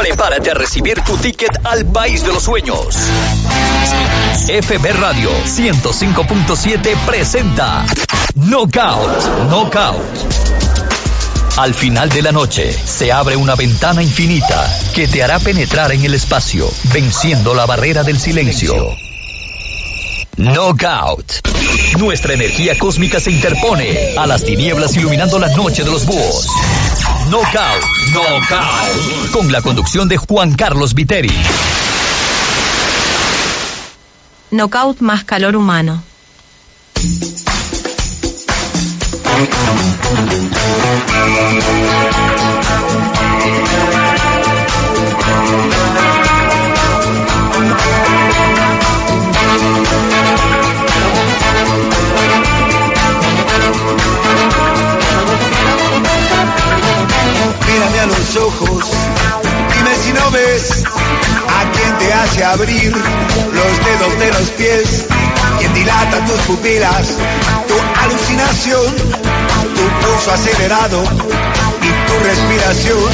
Prepárate a recibir tu ticket al país de los sueños. FB Radio 105.7 presenta Knockout, Knockout. Al final de la noche se abre una ventana infinita que te hará penetrar en el espacio, venciendo la barrera del silencio. Knockout. Nuestra energía cósmica se interpone a las tinieblas iluminando la noche de los búhos. Knockout, Knockout. Con la conducción de Juan Carlos Viteri. Knockout más calor humano. A los ojos, dime si no ves a quien te hace abrir los dedos de los pies, quien dilata tus pupilas, tu alucinación, tu pulso acelerado y tu respiración.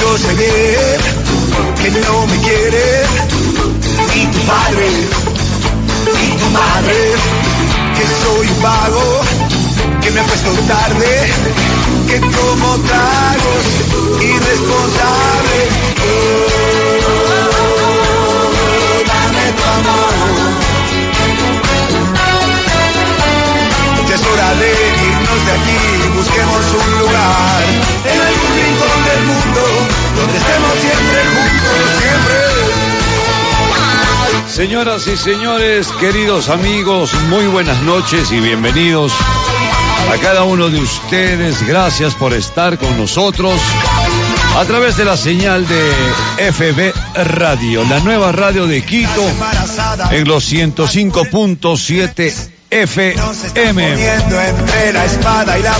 Yo sé bien que no me quiere, y tu padre, y tu madre, que soy un vago, que me acuesto tarde, que tomo tragos irresponsable. Oh, dame tu amor. Ya es hora de irnos de aquí, busquemos un lugar en algún rincón del mundo donde estemos siempre juntos, siempre. Señoras y señores, queridos amigos, muy buenas noches y bienvenidos a cada uno de ustedes. Gracias por estar con nosotros a través de la señal de FB Radio, la nueva radio de Quito en los 105.7 FM.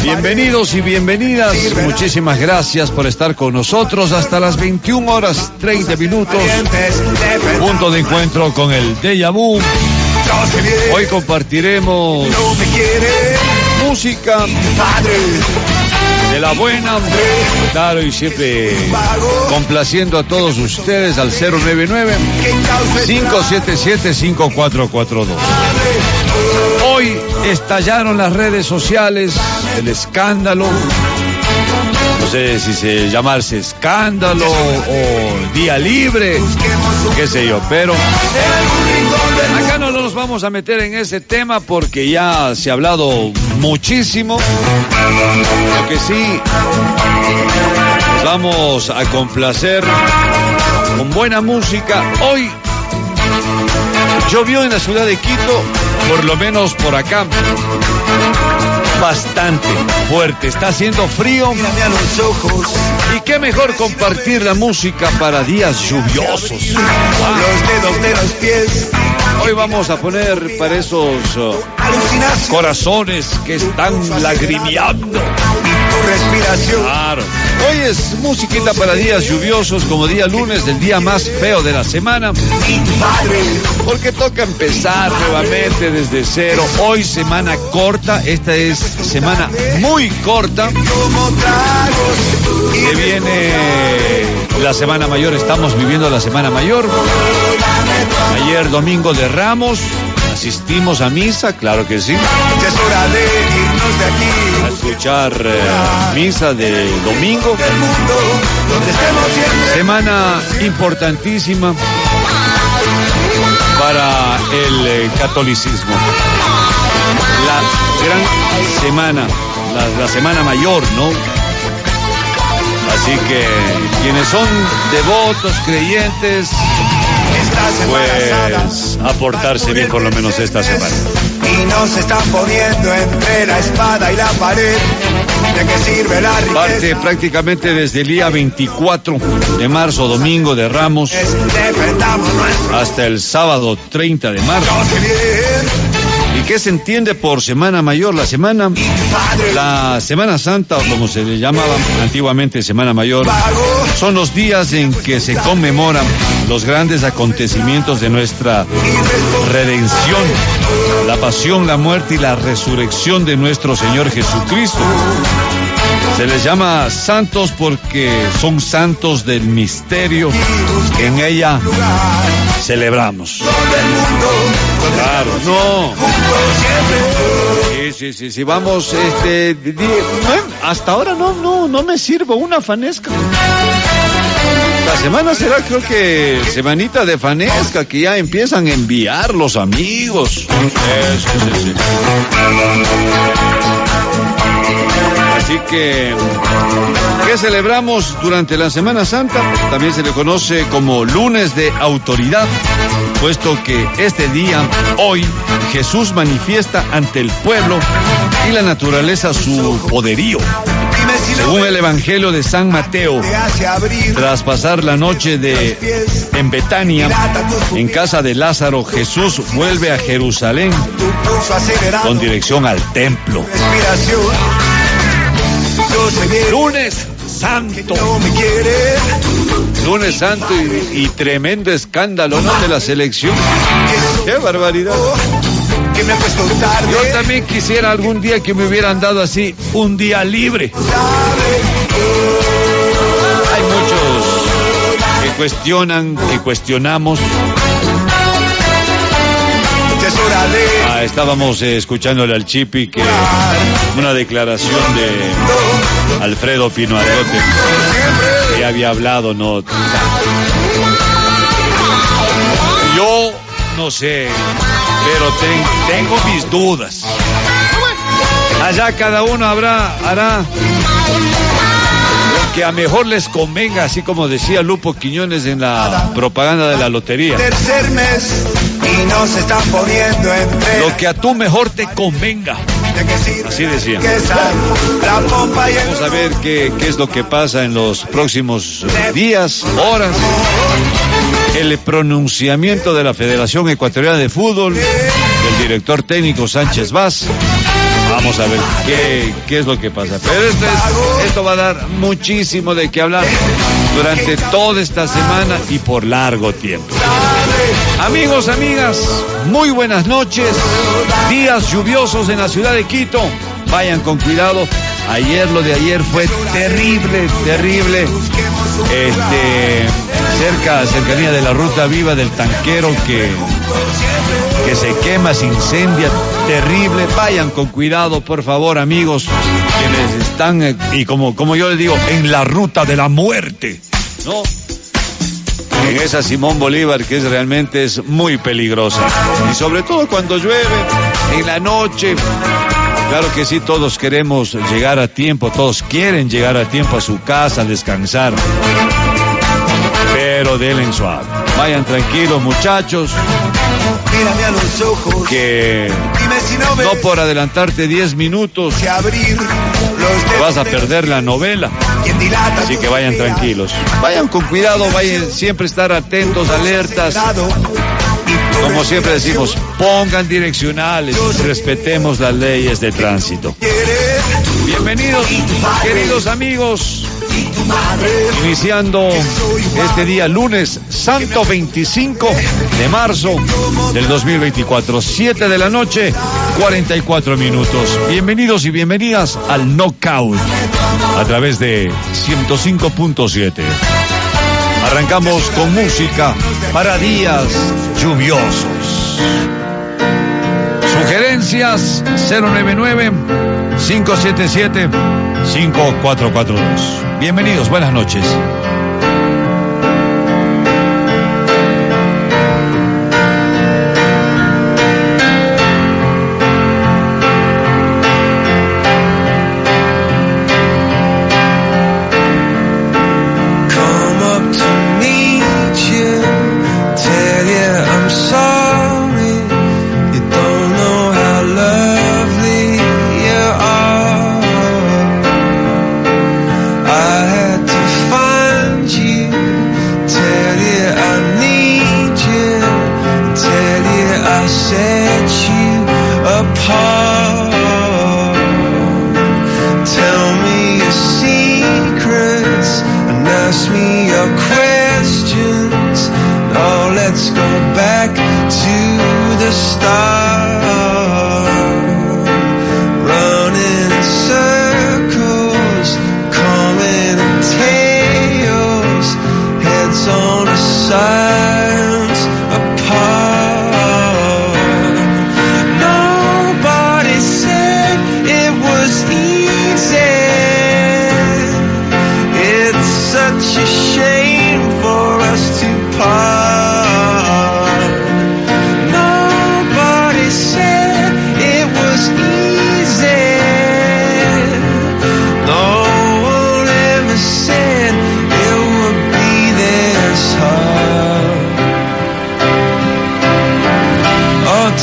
Bienvenidos y bienvenidas. Muchísimas gracias por estar con nosotros hasta las 21 horas 30 minutos. Punto de encuentro con el Deja Hoy compartiremos música. Padre, de la buena, claro, y siempre complaciendo a todos ustedes al 099 que cause 577-5442. Hoy estallaron las redes sociales el escándalo, no sé si se llamarse escándalo o día libre, qué sé yo, pero nos vamos a meter en ese tema porque ya se ha hablado muchísimo. Lo que sí, vamos a complacer con buena música. Hoy llovió en la ciudad de Quito, por lo menos por acá, bastante fuerte. Está haciendo frío. Mírame a los ojos, Y qué mejor compartir la música para días lluviosos. los dedos de los pies, Hoy vamos a poner para esos alucinación corazones que están lagrimeando. Tu respiración. Claro. Hoy es musiquita para días lluviosos, como día lunes del día más feo de la semana. Porque toca empezar nuevamente desde cero. Hoy semana corta, esta es semana muy corta. Se viene la semana mayor, estamos viviendo la semana mayor. Ayer domingo de Ramos, asistimos a misa, claro que sí. Es hora de irnos de aquí, escuchar eh, misa de domingo. Semana importantísima para el eh, catolicismo. La gran semana, la, la semana mayor, ¿no? Así que quienes son devotos, creyentes, pues aportarse bien por lo menos esta semana. Y nos están poniendo entre la espada y la pared. ¿De qué sirve la Parte riqueza? prácticamente desde el día 24 de marzo, domingo de Ramos, hasta el sábado 30 de marzo. ¿Y qué se entiende por Semana Mayor? La semana, la Semana Santa, o como se le llamaba antiguamente Semana Mayor, son los días en que se conmemoran los grandes acontecimientos de nuestra redención, la pasión, la muerte y la resurrección de nuestro Señor Jesucristo. Se les llama santos porque son santos del misterio en ella celebramos. Claro, no. Sí, sí, sí, sí, vamos, este, hasta ahora no, no, no me sirvo una fanesca. La semana será creo que semanita de fanesca que ya empiezan a enviar los amigos. Sí, sí, sí, sí. Así que, ¿qué celebramos durante la Semana Santa? También se le conoce como lunes de autoridad, puesto que este día, hoy, Jesús manifiesta ante el pueblo y la naturaleza su poderío. Según el Evangelio de San Mateo, tras pasar la noche de en Betania, en casa de Lázaro, Jesús vuelve a Jerusalén con dirección al templo. Lunes Santo, lunes Santo y, y tremendo escándalo ¿no? de la selección. ¡Qué barbaridad! Que me acuesto tarde. Yo también quisiera algún día que me hubieran dado así un día libre. Hay muchos que cuestionan, que cuestionamos. Ah, estábamos eh, escuchándole al Chipi que una declaración de Alfredo Pino Argote que había hablado, ¿no? No sé, pero ten- tengo mis dudas. Allá cada uno habrá, hará lo que a mejor les convenga, así como decía Lupo Quiñones en la propaganda de la lotería. tercer mes y nos están poniendo entre Lo que a tú mejor te convenga. ¿De qué sirve Así decía. Vamos a ver qué, qué es lo que pasa en los próximos días, horas. El pronunciamiento de la Federación Ecuatoriana de Fútbol, del director técnico Sánchez Vaz. Vamos a ver qué, qué es lo que pasa. Pero esto, es- esto va a dar muchísimo de qué hablar durante toda esta semana y por largo tiempo. Amigos, amigas, muy buenas noches. Días lluviosos en la ciudad de Quito. Vayan con cuidado. Ayer lo de ayer fue terrible, terrible. Este, cerca, cercanía de la ruta viva del tanquero que, que se quema, se incendia, terrible. Vayan con cuidado, por favor, amigos, quienes están, eh, y como, como yo les digo, en la ruta de la muerte, ¿no? en esa Simón Bolívar que es realmente es muy peligrosa. Y sobre todo cuando llueve, en la noche. Claro que sí, todos queremos llegar a tiempo, todos quieren llegar a tiempo a su casa, descansar. Pero denle suave. Vayan tranquilos, muchachos, Mírame a los ojos. que no por adelantarte 10 minutos vas a perder la novela. Así que vayan tranquilos. Vayan con cuidado, vayan siempre estar atentos, alertas. Como siempre decimos, pongan direccionales, respetemos las leyes de tránsito. Bienvenidos, queridos amigos, iniciando este día lunes, santo 25 de marzo del 2024, 7 de la noche, 44 minutos. Bienvenidos y bienvenidas al Knockout a través de 105.7. Arrancamos con música para días lluviosos. Sugerencias 099 577 5442. Bienvenidos, buenas noches.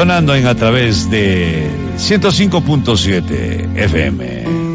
sonando en a través de 105.7 FM.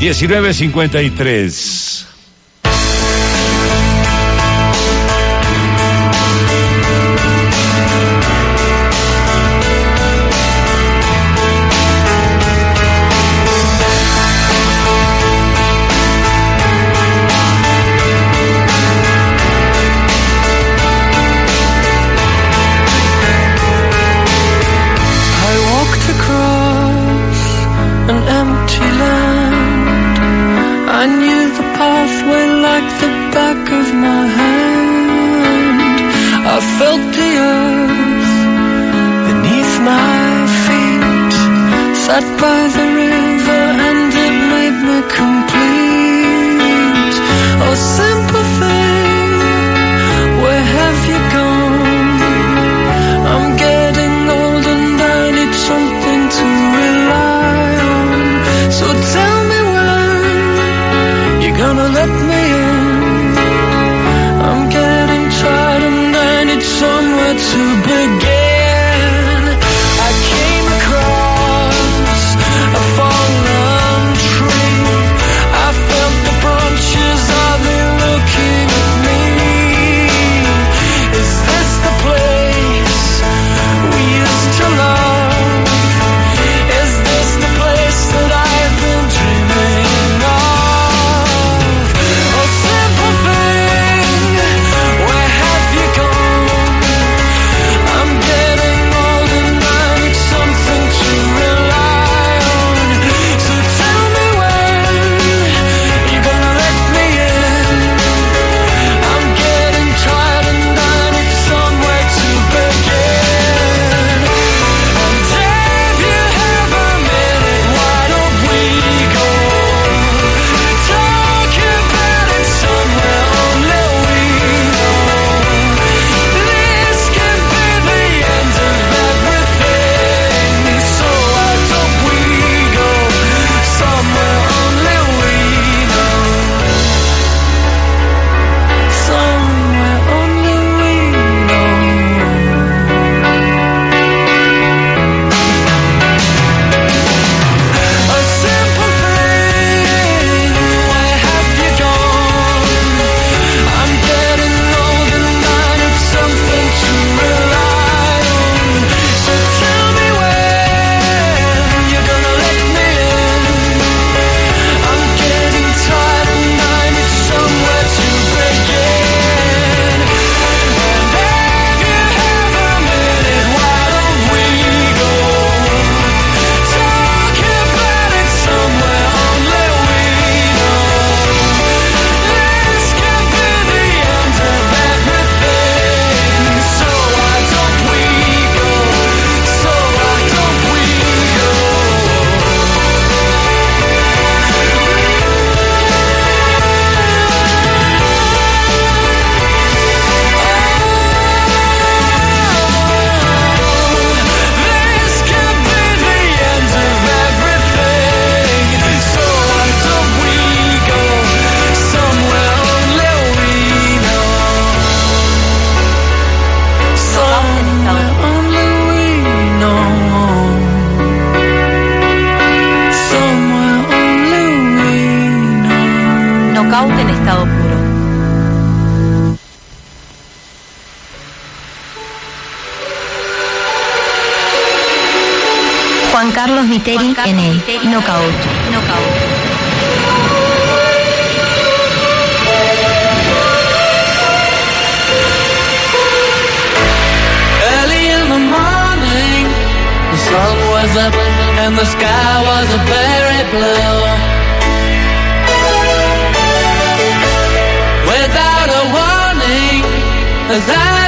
1953. Miteri NA. Knockout. Knockout. sun was up and the sky was a very blue. Without a warning, as I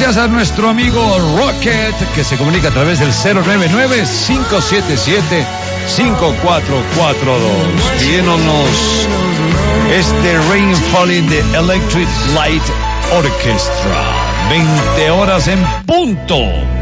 Gracias a nuestro amigo Rocket, que se comunica a través del 099-577-5442. Pidiéndonos este Rain Falling de Electric Light Orchestra. 20 horas en punto.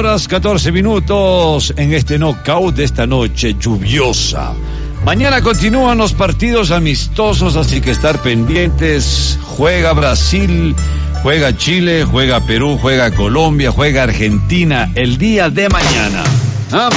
Horas 14 minutos en este knockout de esta noche lluviosa. Mañana continúan los partidos amistosos, así que estar pendientes. Juega Brasil, juega Chile, juega Perú, juega Colombia, juega Argentina el día de mañana. ¿Ah?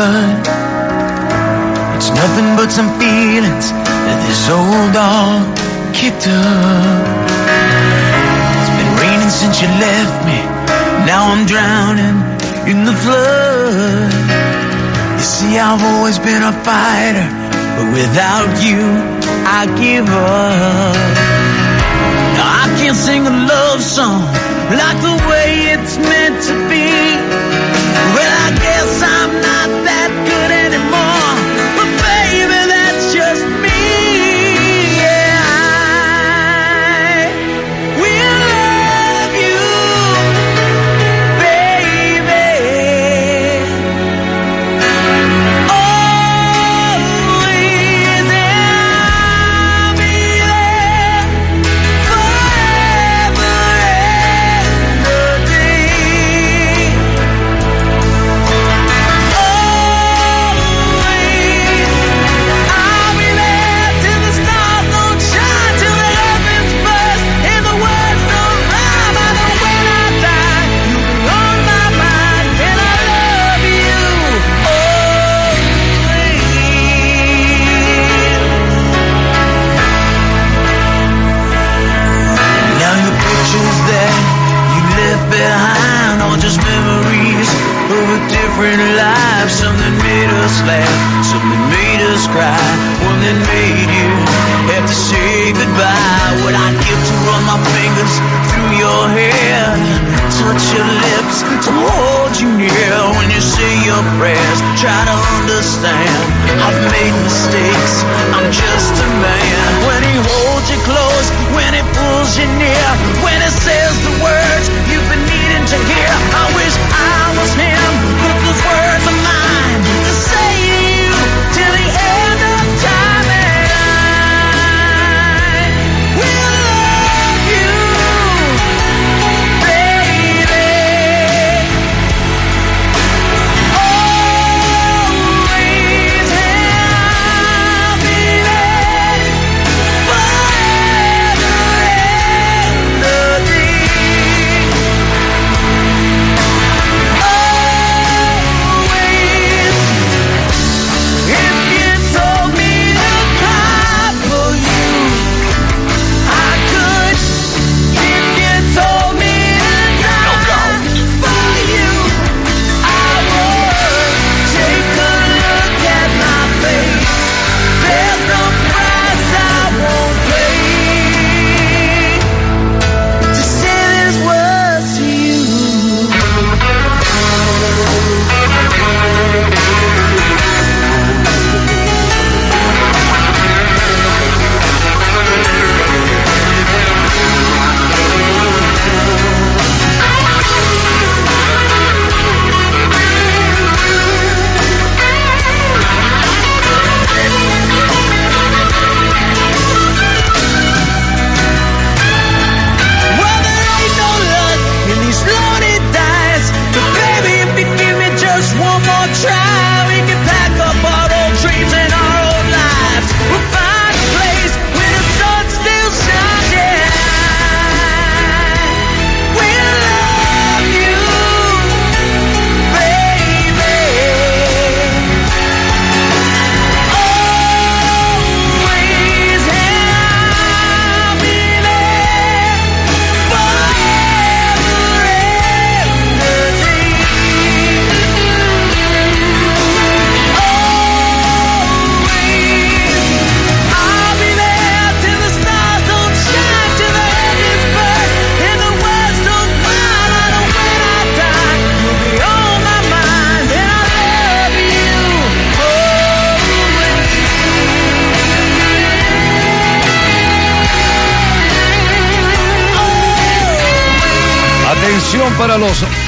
Blood. It's nothing but some feelings that this old dog kicked up. It's been raining since you left me. Now I'm drowning in the flood. You see, I've always been a fighter, but without you, I give up. Now I can't sing a love song like the way it's meant to be. Well, I guess I'm not different life. Some that made us laugh, some that made us cry, one that made you have to say goodbye. What I'd give to run my fingers through your hair, touch your lips, to hold you near when you say your prayers. Try to understand, I've made mistakes. I'm just a man. When he holds you close, when he pulls you near, when he says the words you've been needing to hear. I wish I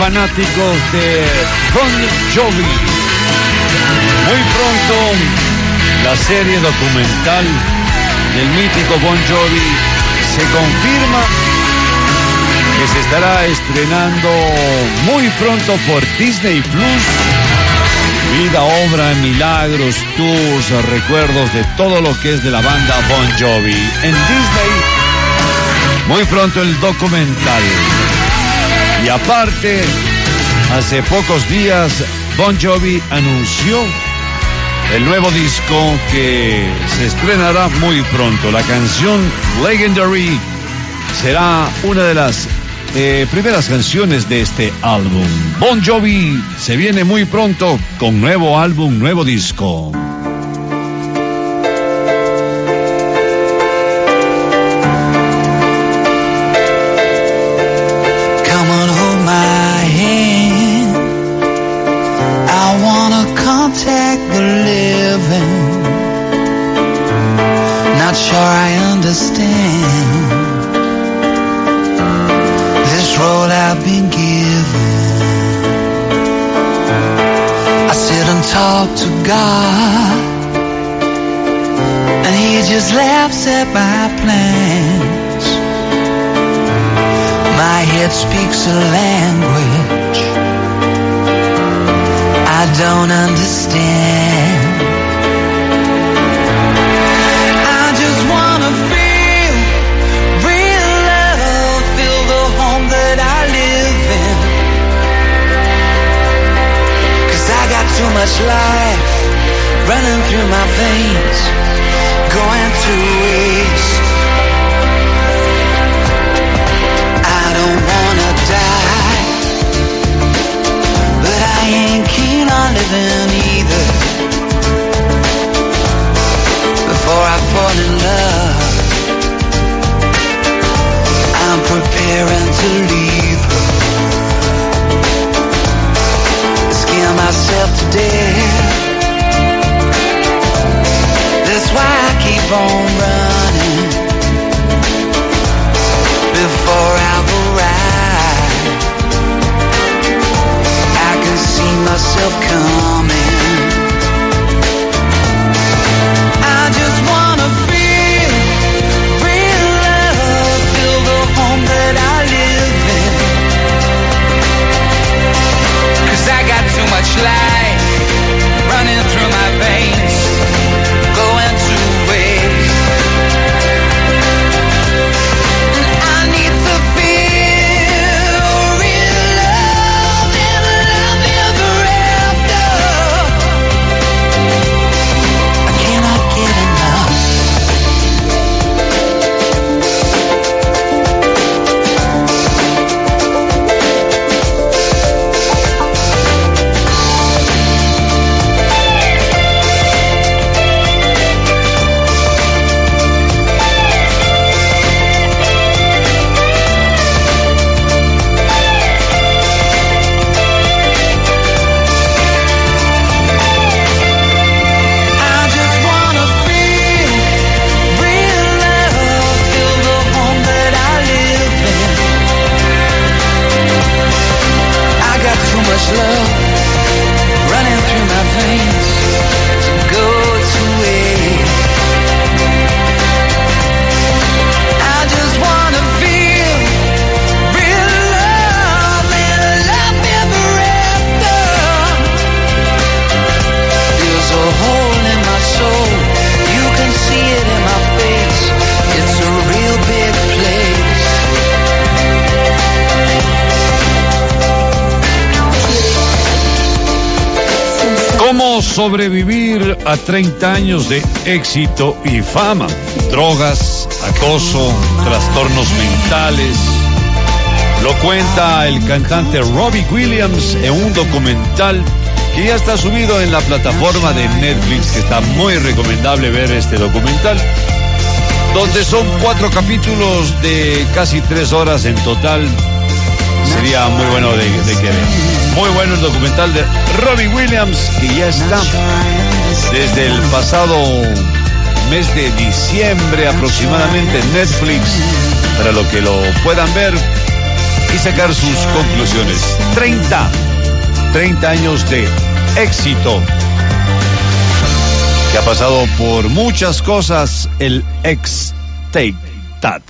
fanáticos de Bon Jovi. Muy pronto la serie documental del mítico Bon Jovi se confirma que se estará estrenando muy pronto por Disney Plus. Vida, obra, milagros, tours, recuerdos de todo lo que es de la banda Bon Jovi. En Disney, muy pronto el documental. Y aparte, hace pocos días Bon Jovi anunció el nuevo disco que se estrenará muy pronto. La canción Legendary será una de las eh, primeras canciones de este álbum. Bon Jovi se viene muy pronto con nuevo álbum, nuevo disco. God, and He just laughs at my plans. My head speaks a language I don't understand. I just wanna feel real love, feel the home that I live in. Cause I got too much life running through my veins, going to waste. I don't wanna die, but I ain't keen on living either. Before I fall in love, I'm preparing to leave her. Scare myself to death. On running before I've. I can see myself coming. 30 años de éxito y fama? Drogas, acoso, trastornos mentales. Lo cuenta el cantante Robbie Williams en un documental que ya está subido en la plataforma de Netflix, que está muy recomendable ver este documental, donde son cuatro capítulos de casi tres horas en total. Sería muy bueno de, que vean. Muy bueno el documental de Robbie Williams, que ya está desde el pasado mes de diciembre aproximadamente en Netflix, para lo que lo puedan ver. y sacar sus conclusiones. 30, 30 años de éxito que ha pasado por muchas cosas el ex Tape Tat.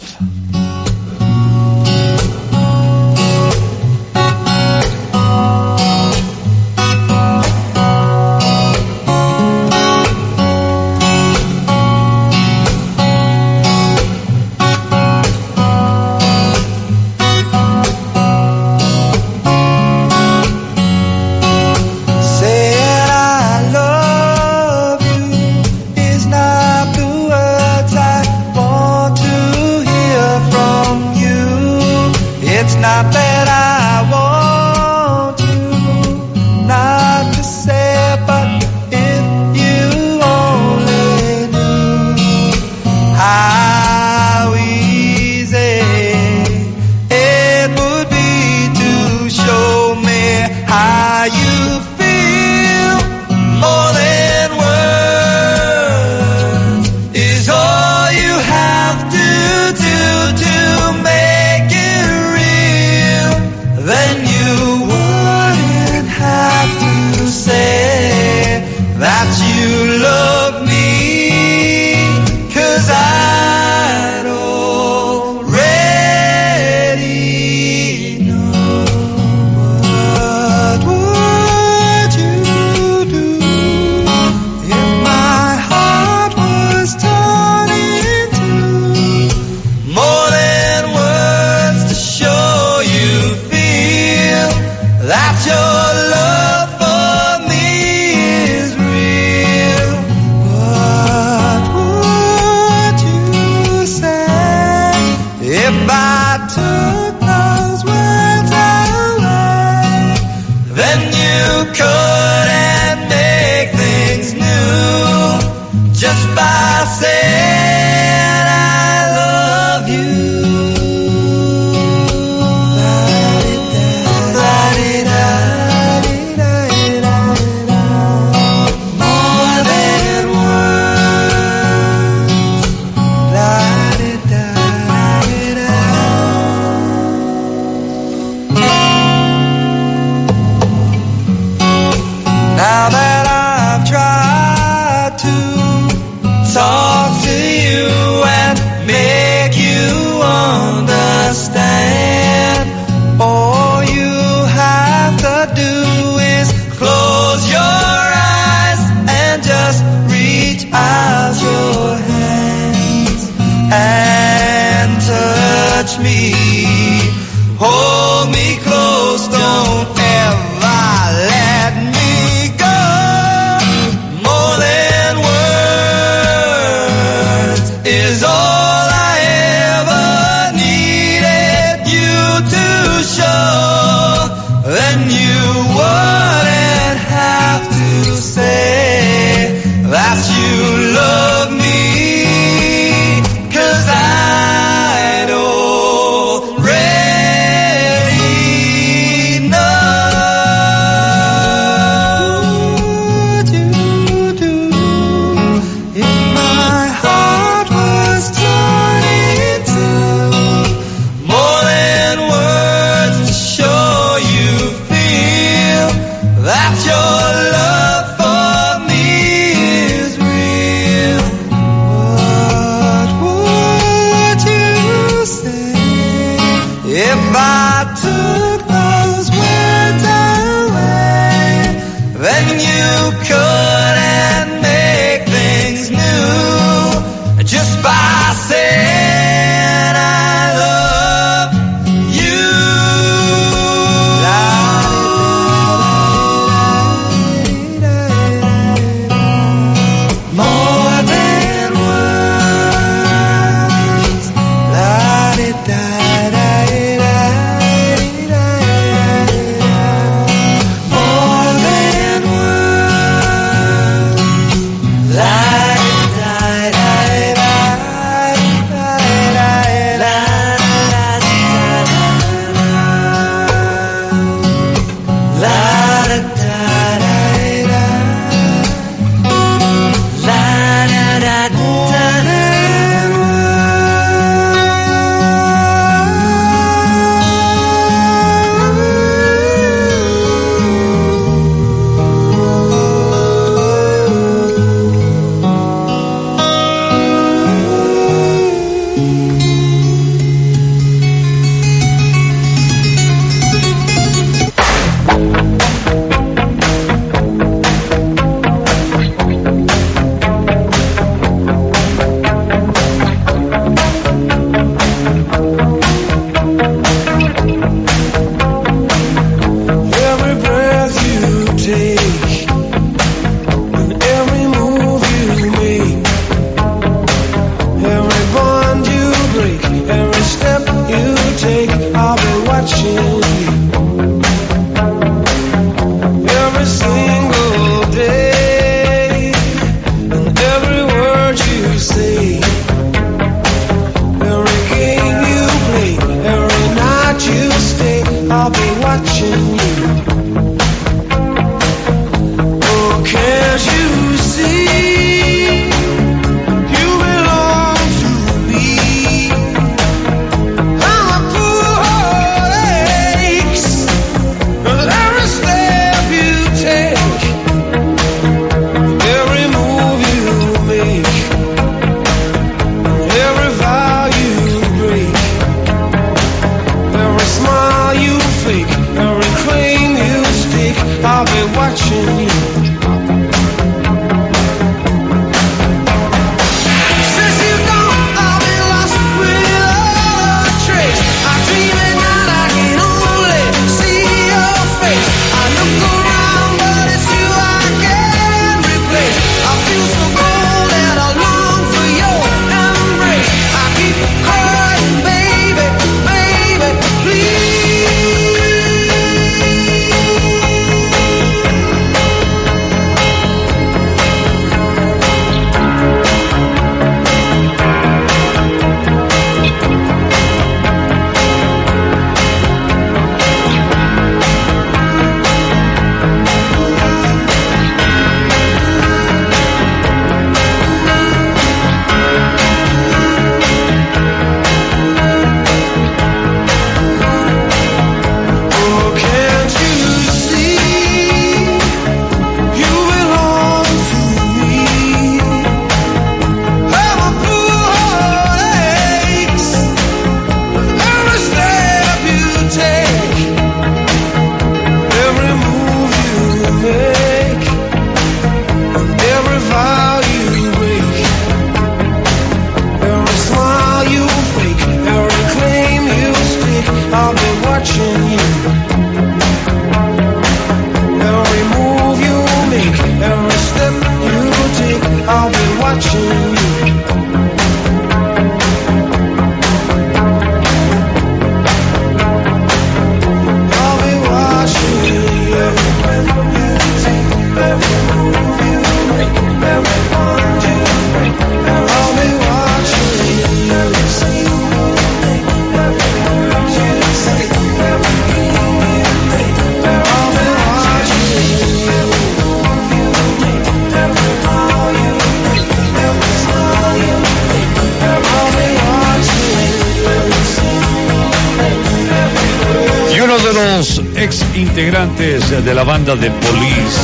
Integrantes de la banda de Police.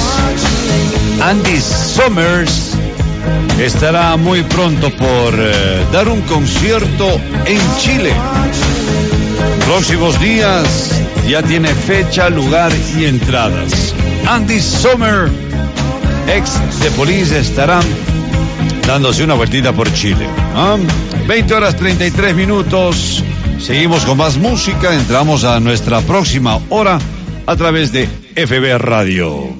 Andy Summers estará muy pronto por eh, dar un concierto en Chile. Próximos días ya tiene fecha, lugar y entradas. Andy Sommer, ex de Police, estará dándose una vueltita por Chile. ¿ah? 20 horas 33 minutos. Seguimos con más música. Entramos a nuestra próxima hora a través de FB Radio.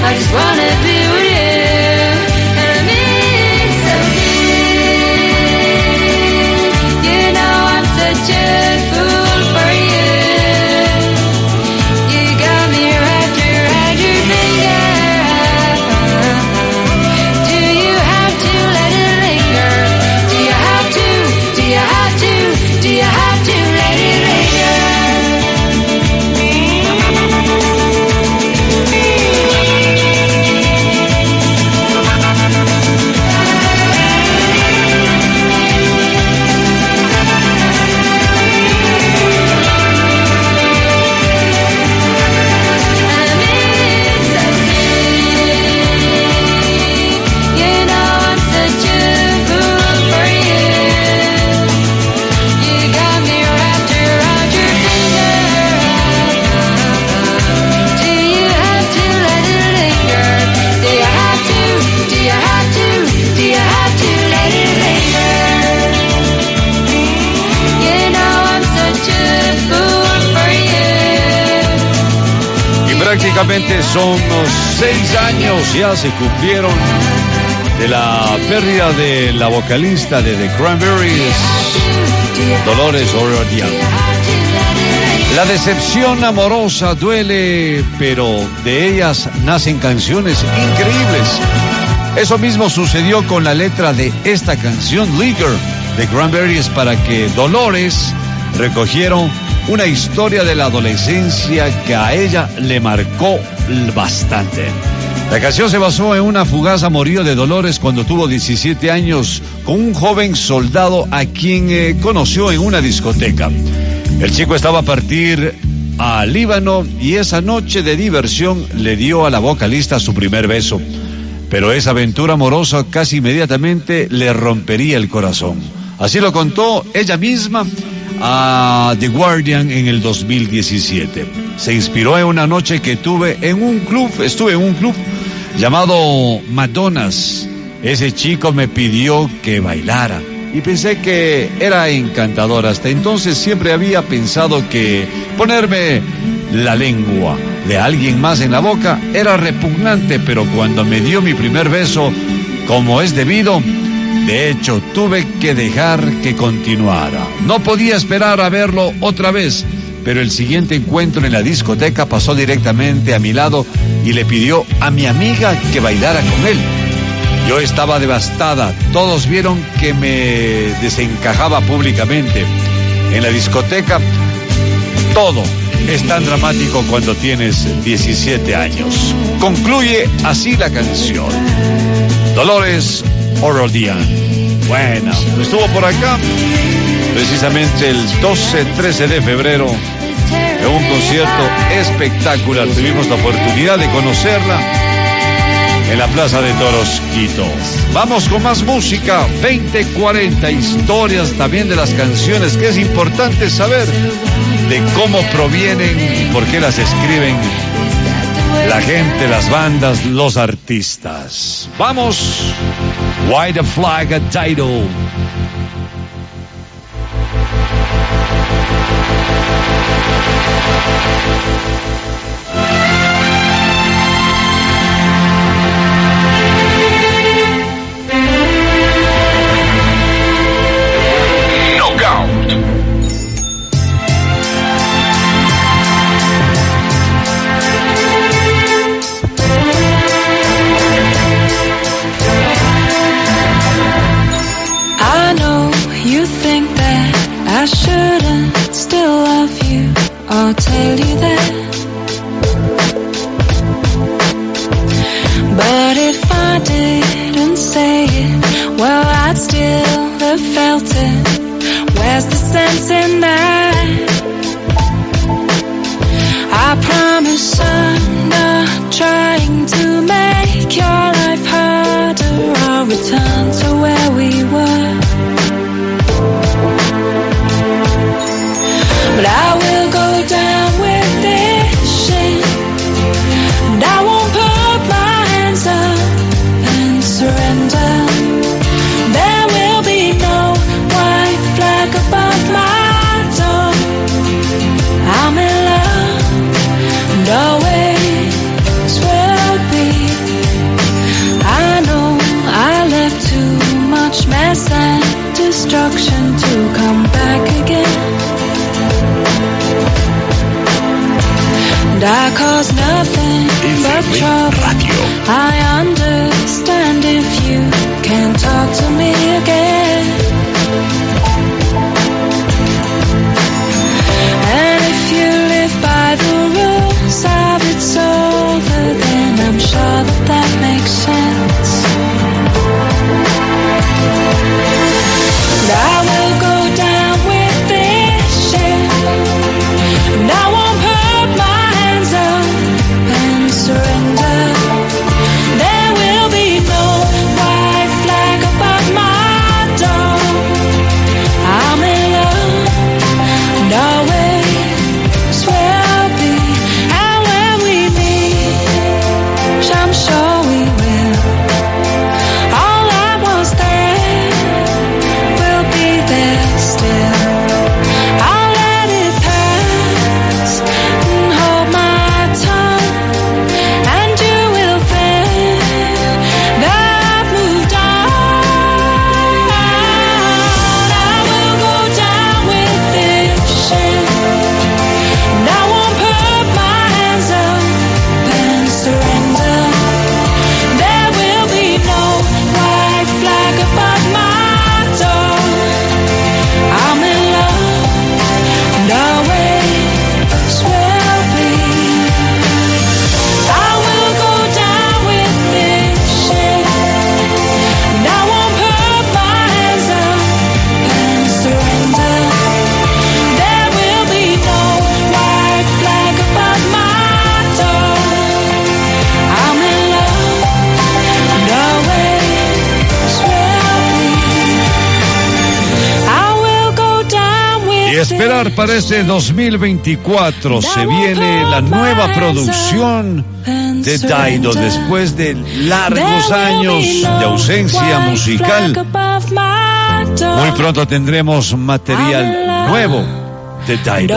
Prácticamente son seis años ya se cumplieron de la pérdida de la vocalista de The Cranberries, Dolores O'Riordan. La decepción amorosa duele, pero de ellas nacen canciones increíbles. Eso mismo sucedió con la letra de esta canción, Liquor, de Cranberries, para que Dolores recogieron una historia de la adolescencia que a ella le marcó bastante. La canción se basó en una fugaz amorío de Dolores cuando tuvo 17 años con un joven soldado a quien eh, conoció en una discoteca. El chico estaba a partir a Líbano y esa noche de diversión le dio a la vocalista su primer beso. Pero esa aventura amorosa casi inmediatamente le rompería el corazón. Así lo contó ella misma a The Guardian en el 2017. Se inspiró en una noche que tuve en un club, estuve en un club llamado Madonnas. Ese chico me pidió que bailara y pensé que era encantador. Hasta entonces siempre había pensado que ponerme la lengua de alguien más en la boca era repugnante, pero cuando me dio mi primer beso, como es debido, de hecho tuve que dejar que continuara. No podía esperar a verlo otra vez, pero el siguiente encuentro en la discoteca pasó directamente a mi lado y le pidió a mi amiga que bailara con él. Yo estaba devastada. Todos vieron que me desencajaba públicamente. En la discoteca, todo es tan dramático cuando tienes 17 años. Concluye así la canción. Dolores Orodian. Bueno, estuvo por acá precisamente el 12-13 de febrero en un concierto espectacular. Tuvimos la oportunidad de conocerla en la Plaza de Toros Quito. Vamos con más música, 2040 historias también de las canciones, que es importante saber de cómo provienen y por qué las escriben la gente, las bandas, los artistas. Vamos, White Flag a Title. I'll tell you that. But if I didn't say it, well, I'd still have felt it. Where's the sense in that? esperar para este 2024. Se viene la nueva producción de Daido después de largos años de ausencia musical. Muy pronto tendremos material nuevo de Daido.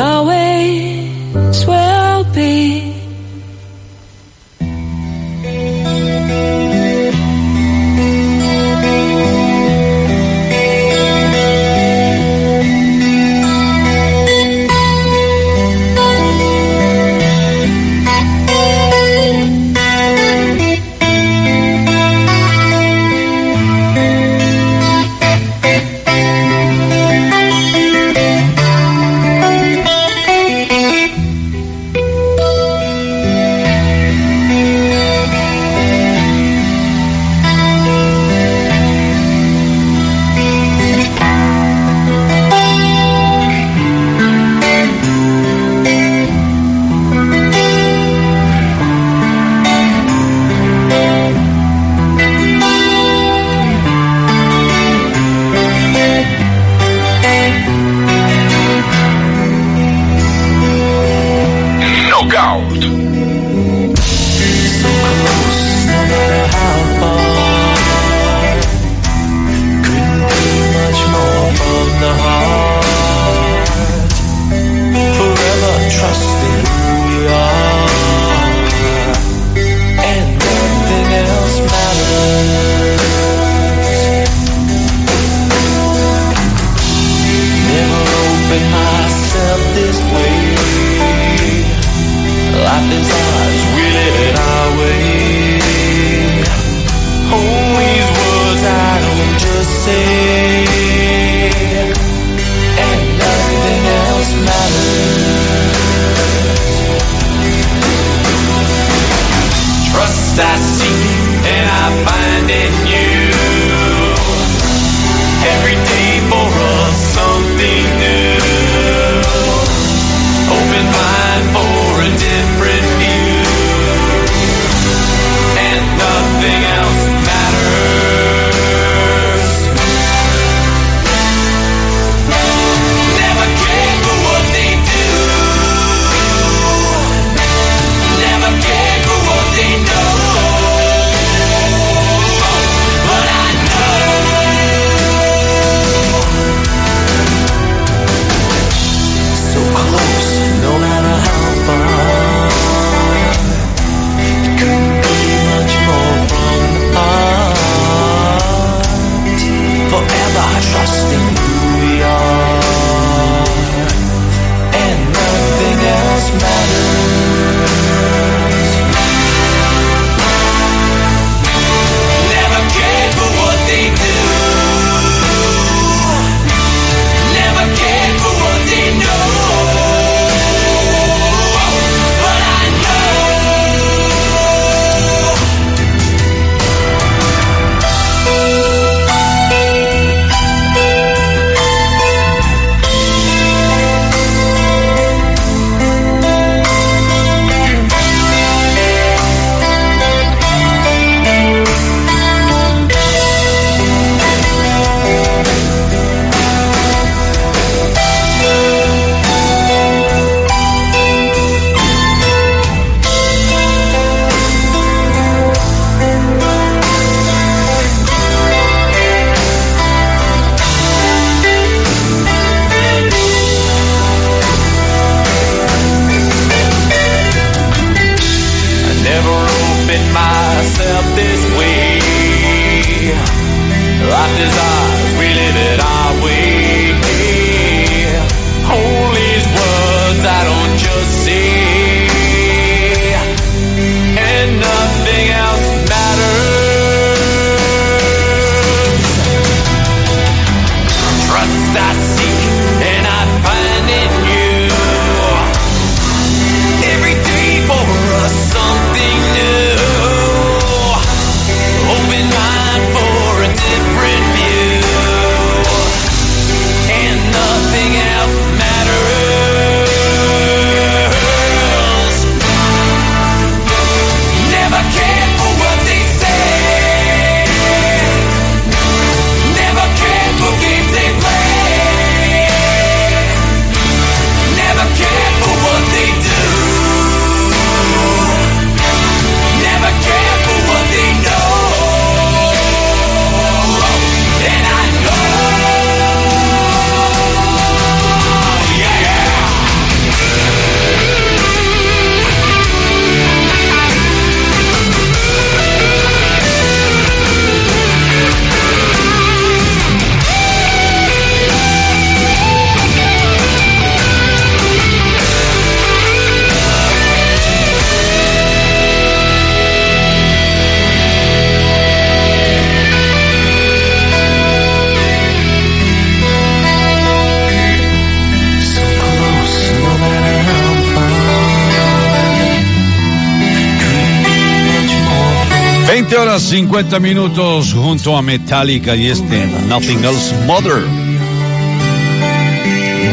50 minutos junto a Metallica y este Nothing Else Mother.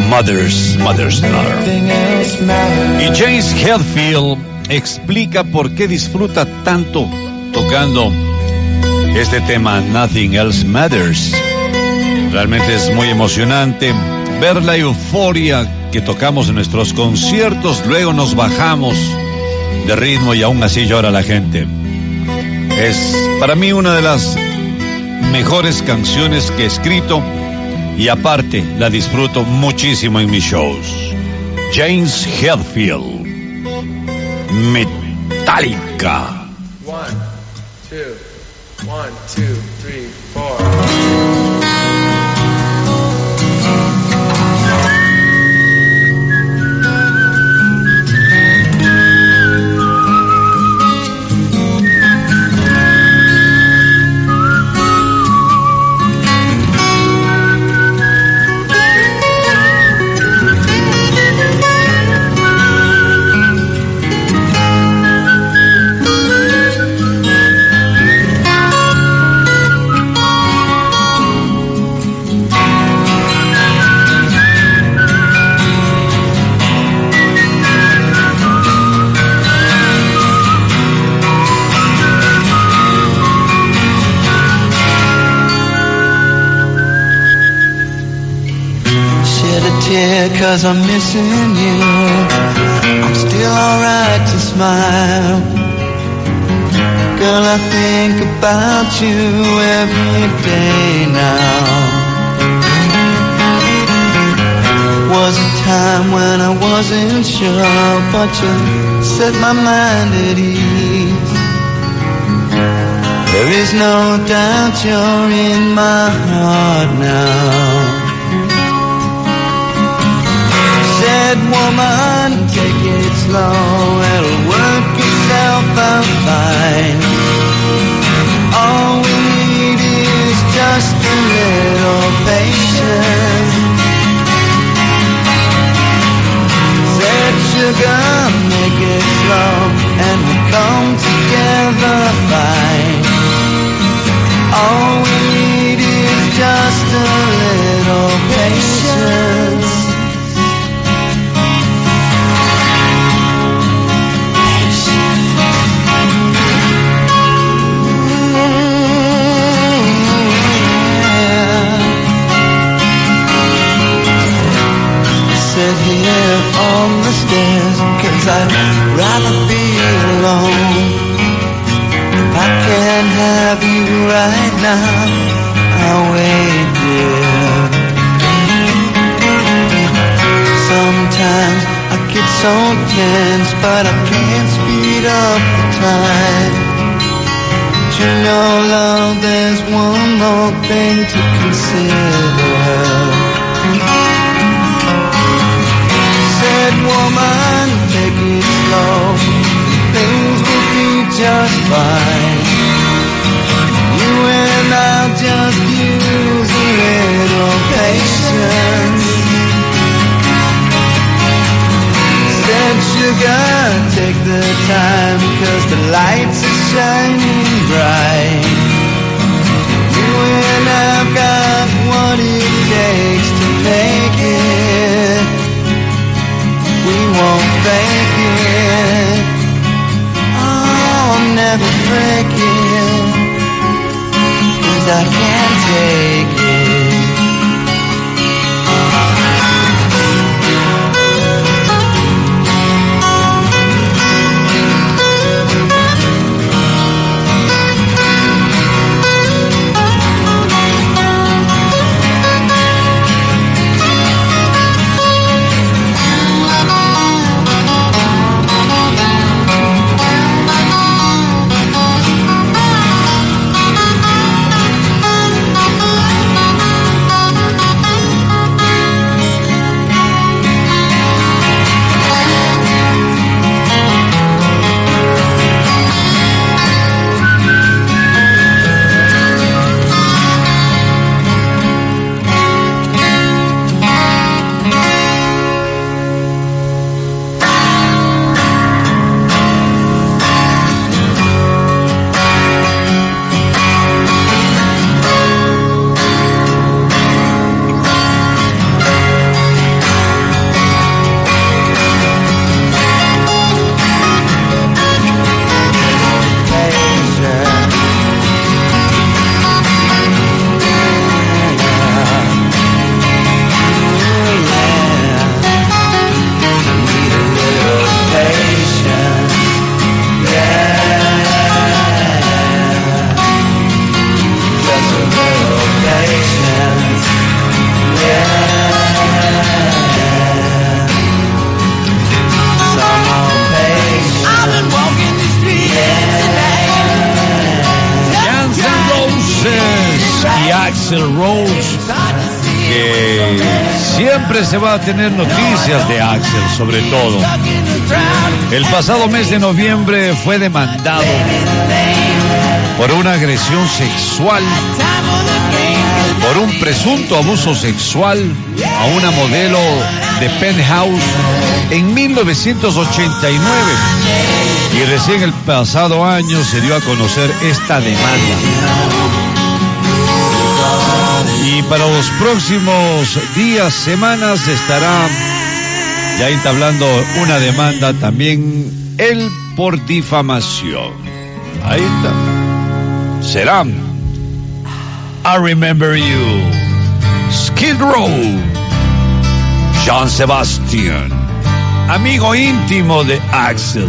Mothers, Mothers Love. Y James Hetfield explica por qué disfruta tanto tocando este tema Nothing Else Matters. Realmente es muy emocionante ver la euforia que tocamos en nuestros conciertos, luego nos bajamos de ritmo y aún así llora la gente. Es para mí una de las mejores canciones que he escrito y aparte la disfruto muchísimo en mis shows. James Hetfield, Metallica. Cause I'm missing you. I'm still alright to smile. Girl, I think about you every day now. Was a time when I wasn't sure, but you set my mind at ease. There is no doubt you're in my heart now. Said woman, take it slow, it'll work itself out fine. All we need is just a little patience. Said sugar, make it slow, and we'll come together fine. All we need is just a little patience. On the stairs, cause I'd rather be alone. If I can't have you right now, I'll wait, dear. Sometimes I get so tense, but I can't speed up the time. But you know, love, there's one more thing to consider. Said woman, take it slow. Things will be just fine. You and I'll just use a little patience. Said sugar, take the time, cause the lights are shining bright. You and I've got what it takes to make it. We won't fake it. Oh, I'll never break it. Cause I can't take it. Se va a tener noticias de Axel, sobre todo. El pasado mes de noviembre fue demandado por una agresión sexual, por un presunto abuso sexual a una modelo de Penthouse en 1989. Y recién el pasado año se dio a conocer esta demanda. Y para los próximos días, semanas, estará ya entablando una demanda también él por difamación. Ahí está. Serán. I remember you. Skid Row. Jean Sebastian. Amigo íntimo de Axel.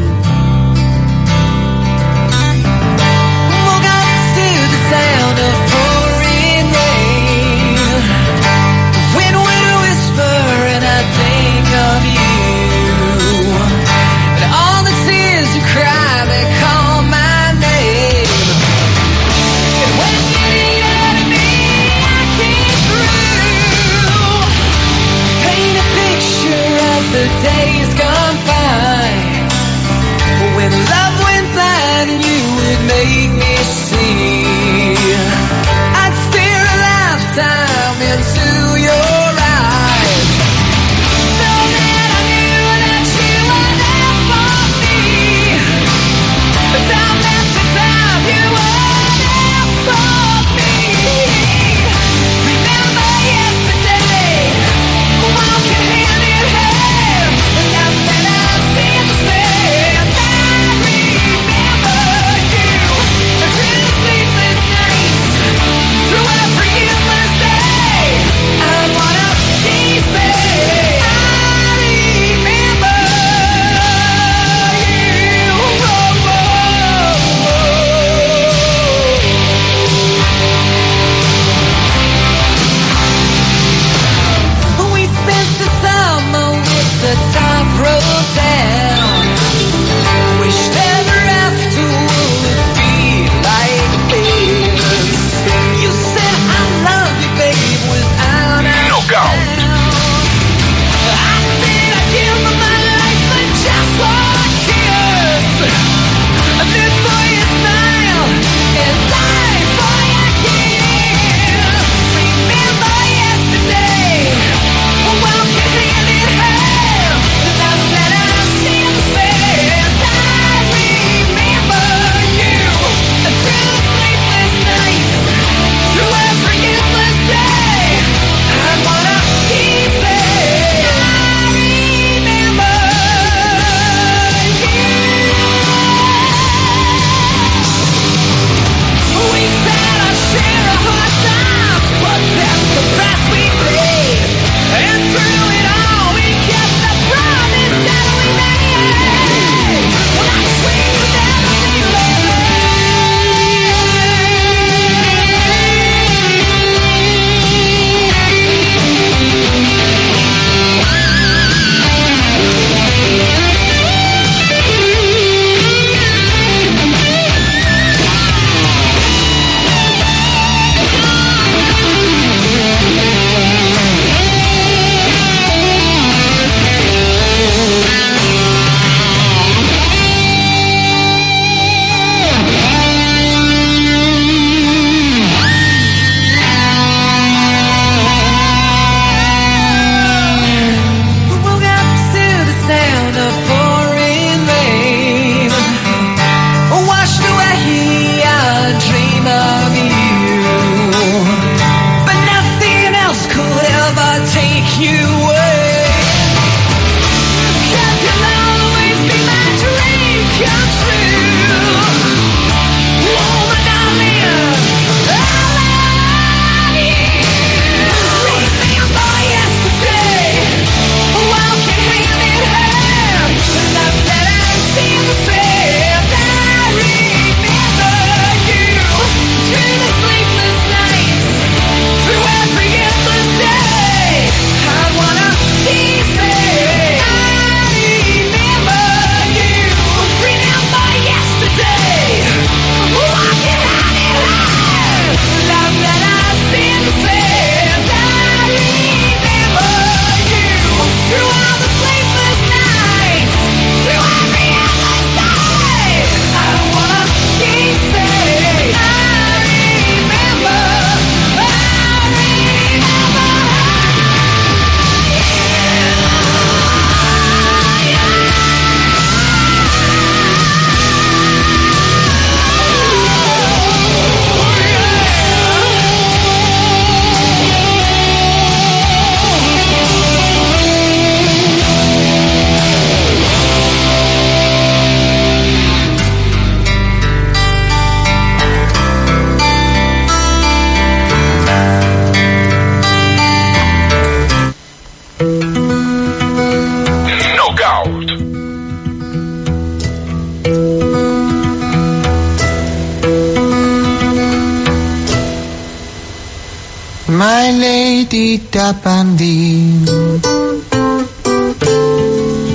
Lady Dabandi,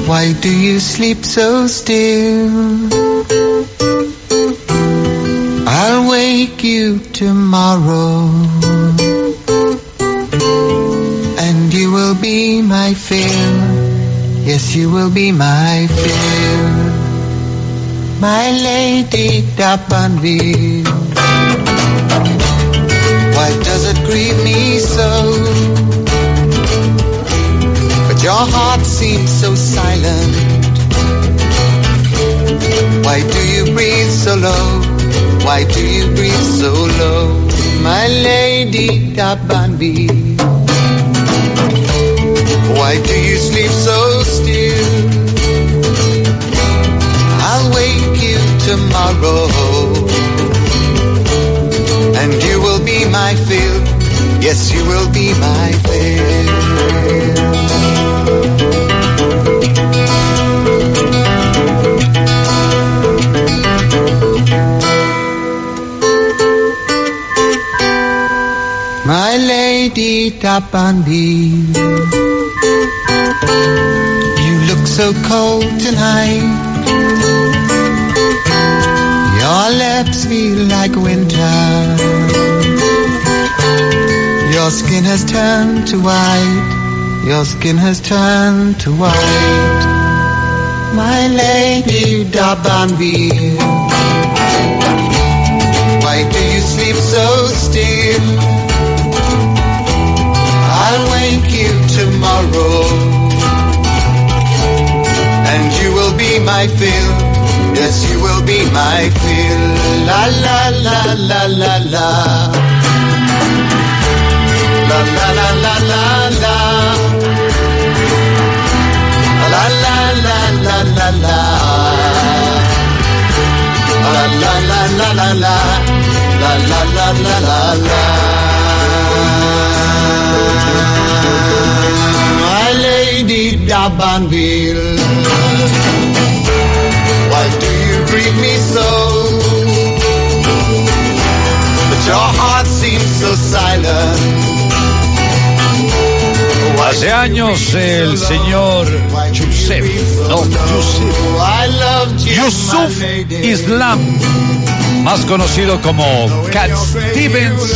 why do you sleep so still? I'll wake you tomorrow, and you will be my fill. Yes, you will be my fill. My lady Dabandi. Why does it grieve me so? Your heart seems so silent. Why do you breathe so low? Why do you breathe so low? My lady Dabandi. Why do you sleep so still? I'll wake you tomorrow and you will be my fill. Yes, you will be my fill. Lady Tapandi, you look so cold tonight. Your lips feel like winter. Your skin has turned to white. Your skin has turned to white. My lady Dabanbi. Why do you sleep so still? Tomorrow. And you will be my fill. Yes, you will be my fill. La la la la la la. La la la la la la. La la la la la la. La la la la la la. La la la la la la. My lady Dabanville. Why do you grieve me so? But your heart seems so silent. Hace años el señor Yusef, no, Yusef, Yusuf Islam, más conocido como Cat Stevens,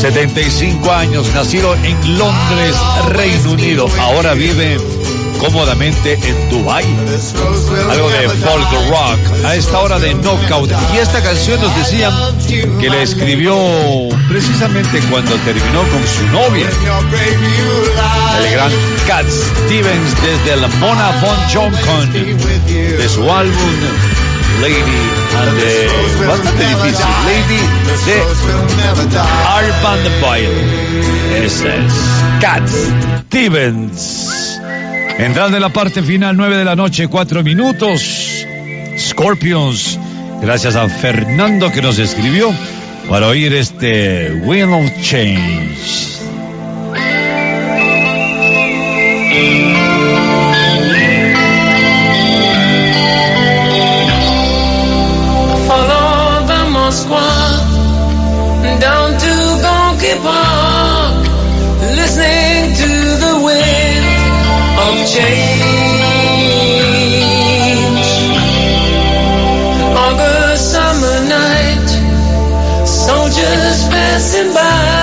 75 años, nacido en Londres, Reino Unido, ahora vive cómodamente en Dubai. Algo de folk rock a esta hora de knockout. Y esta canción nos decían que la escribió precisamente cuando terminó con su novia. El gran Cat Stevens desde el Mona Von Johnson de su álbum Lady and the bastante difícil Lady de Arban Boyle. Ese es Cat Stevens. Entrando en la parte final, 9 de la noche, 4 minutos. Scorpions, gracias a Fernando que nos escribió para oír este Wheel of Change. Passing by,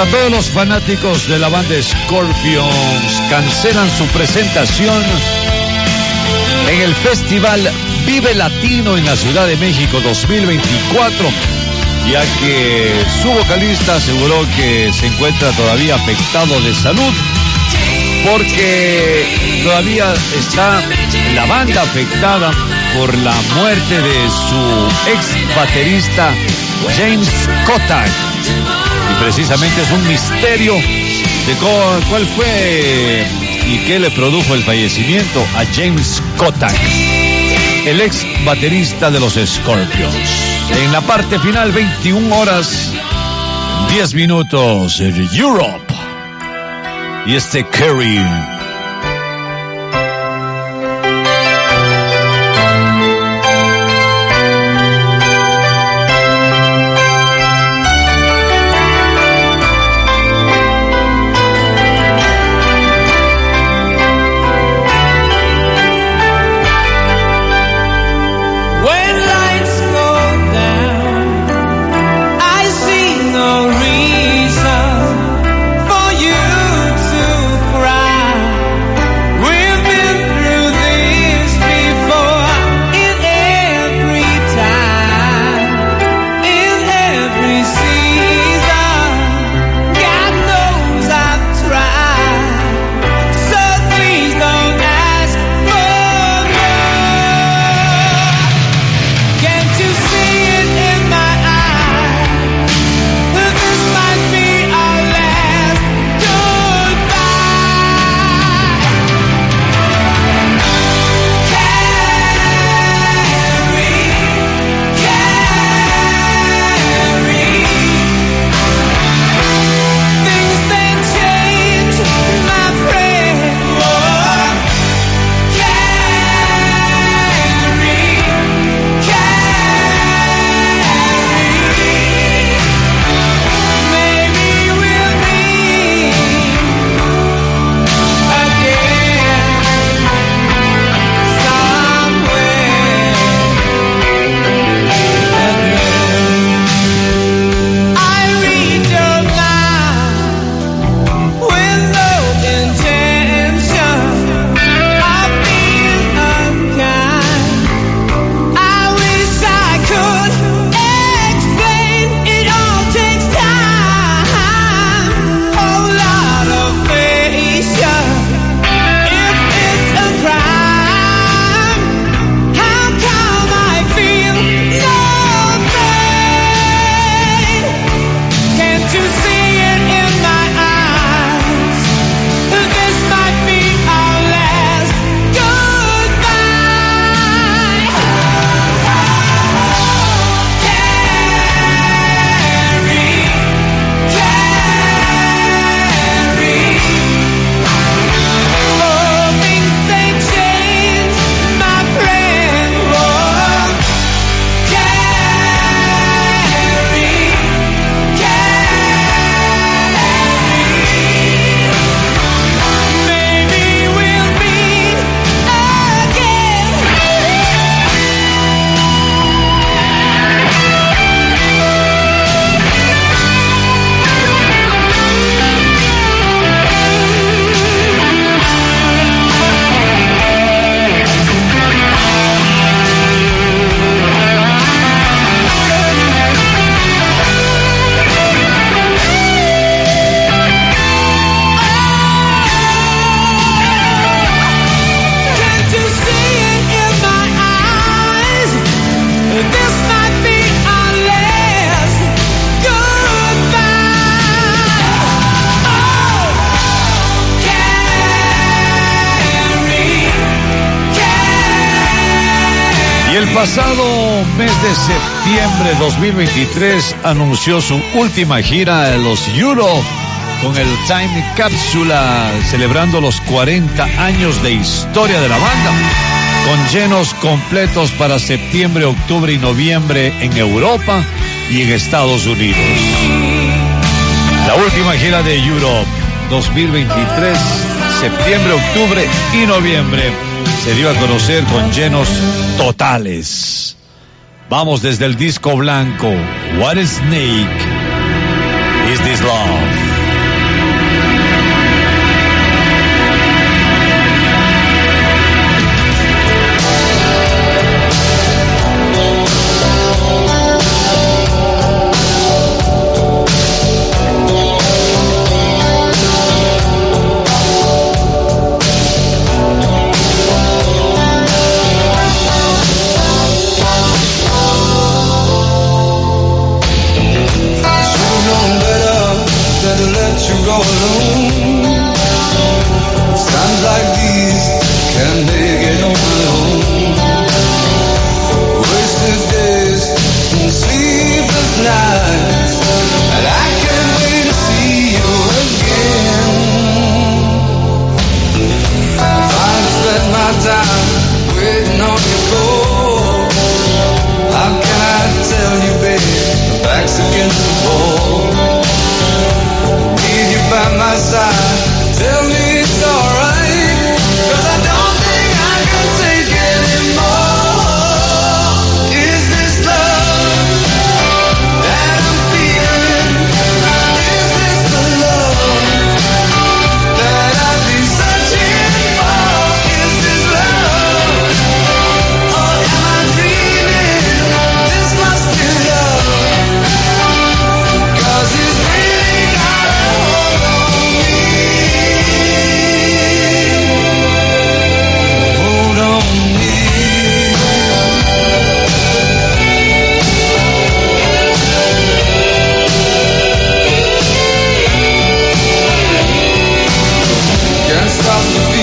para todos los fanáticos de la banda Scorpions. Cancelan su presentación en el Festival Vive Latino en la Ciudad de México 2024, ya que su vocalista aseguró que se encuentra todavía afectado de salud porque todavía está la banda afectada por la muerte de su ex baterista James Kotak precisamente es un misterio de cuál fue y qué le produjo el fallecimiento a James Kotak, el ex baterista de los Scorpions. En la parte final, 21 horas, 10 minutos, Europe. Y este Curry septiembre 2023 anunció su última gira en los Euro con el Time Cápsula celebrando los 40 años de historia de la banda con llenos completos para septiembre, octubre y noviembre en Europa y en Estados Unidos. La última gira de Europe 2023, septiembre, octubre y noviembre se dio a conocer con llenos totales. Vamos desde el disco blanco. What a snake is this love? from the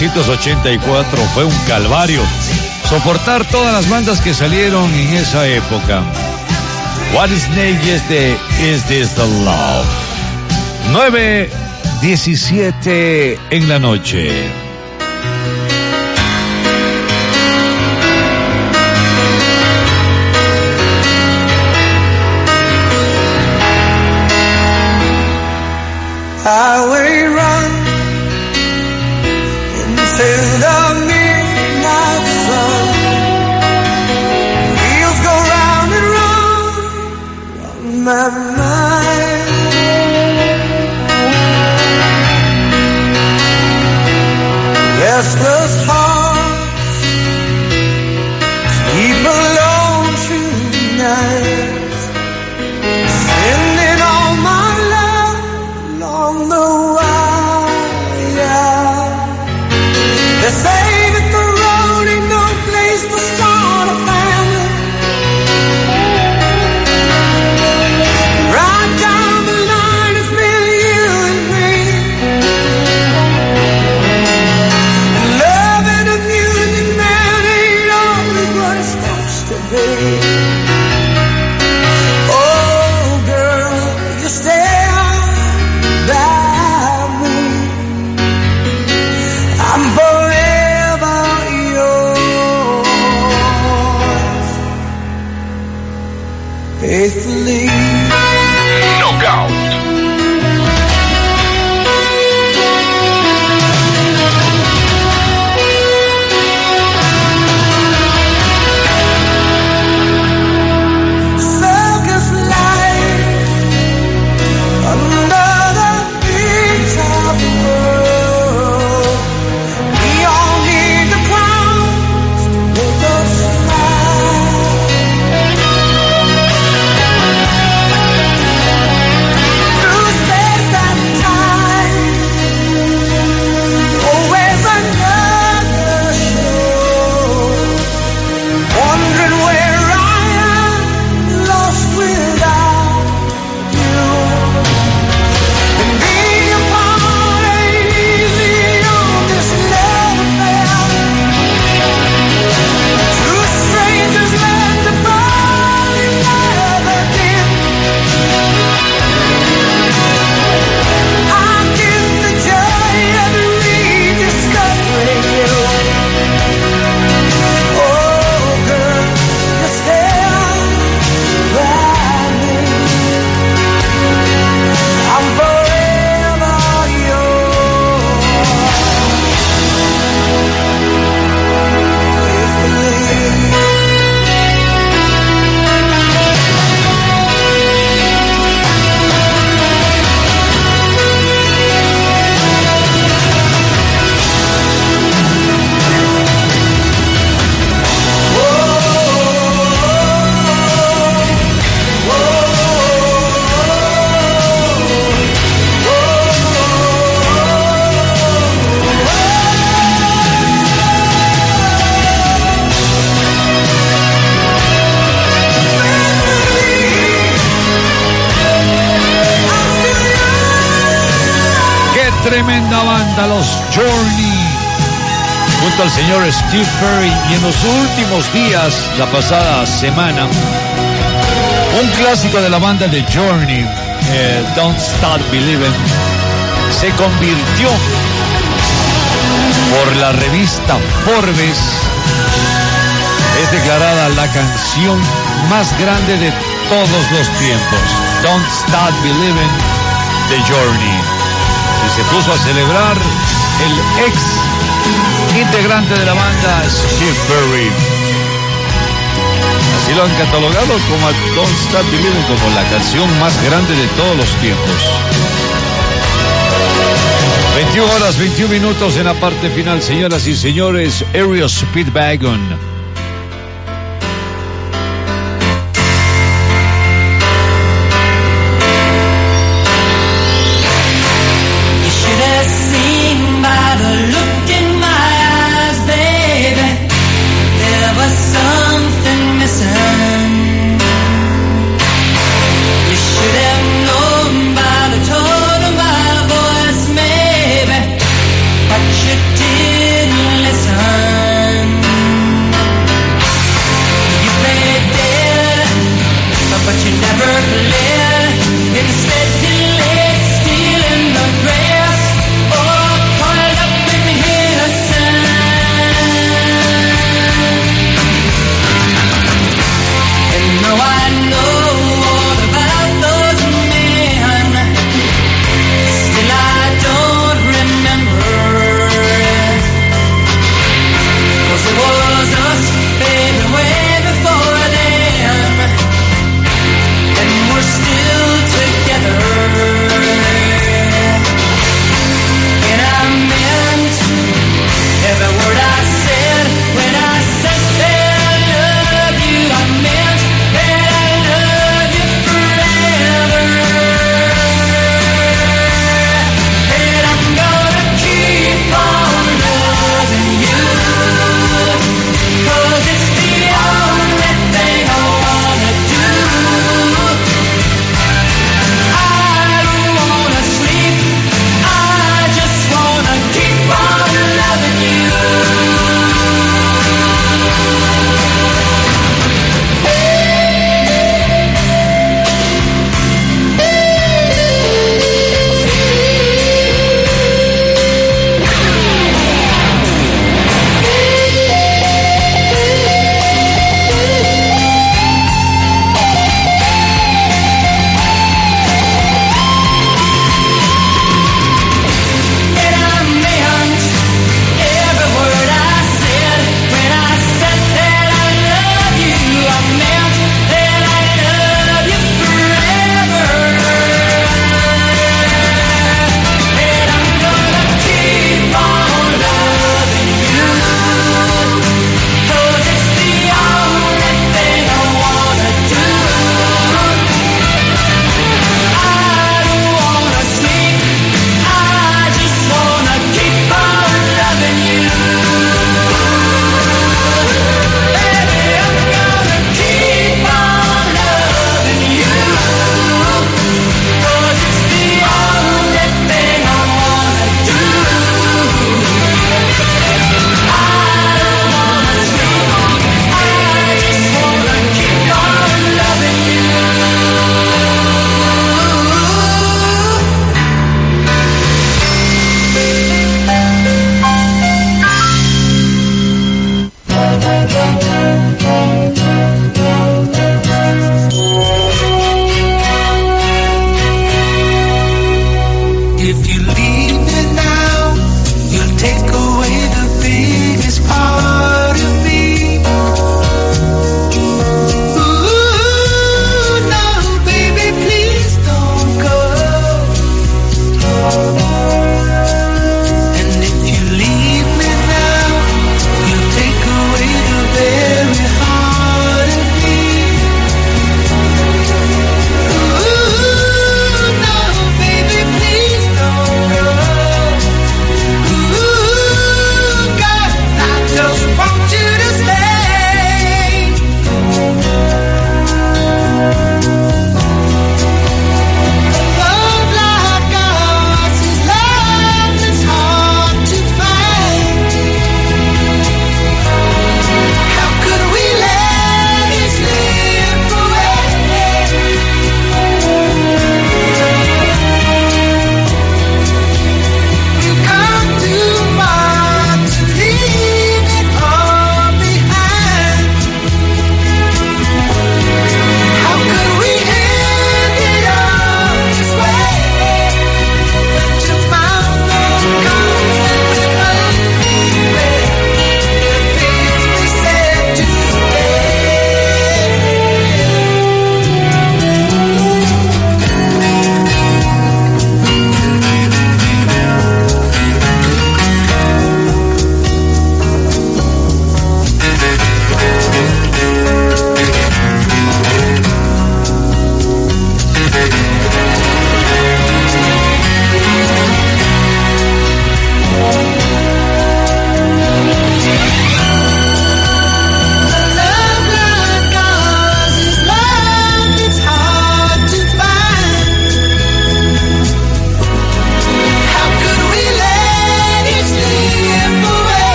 1984 fue un calvario soportar todas las bandas que salieron en esa época. What is Neyes de Is This the Love? 9.17 en la noche. la pasada semana. Un clásico de la banda de Journey, eh, Don't Start Believing, se convirtió por la revista Forbes. Es declarada la canción más grande de todos los tiempos. Don't Start Believing de Journey. Y se puso a celebrar el ex integrante de la banda Steve y lo han catalogado como a Don't Stop Believing como la canción más grande de todos los tiempos. 21 horas 21 minutos en la parte final, señoras y señores. Aerial Speedwagon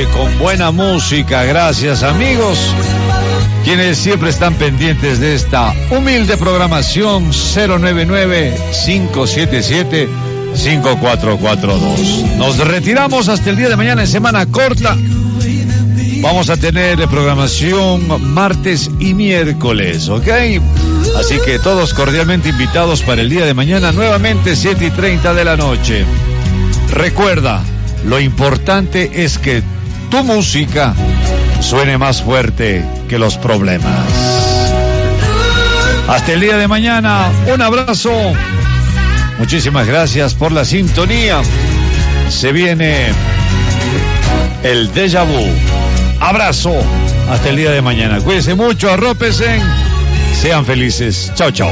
con buena música. Gracias amigos, quienes siempre están pendientes de esta humilde programación 099-577-5442. Nos retiramos hasta el día de mañana en semana corta. Vamos a tener programación martes y miércoles, ¿ok? Así que todos cordialmente invitados para el día de mañana, nuevamente 7 y 30 de la noche. Recuerda, lo importante es que tu música suene más fuerte que los problemas. Hasta el día de mañana, un abrazo. Muchísimas gracias por la sintonía. Se viene el déjà vu. Abrazo. Hasta el día de mañana. Cuídense mucho, arrópesen. Sean felices. Chao, chao.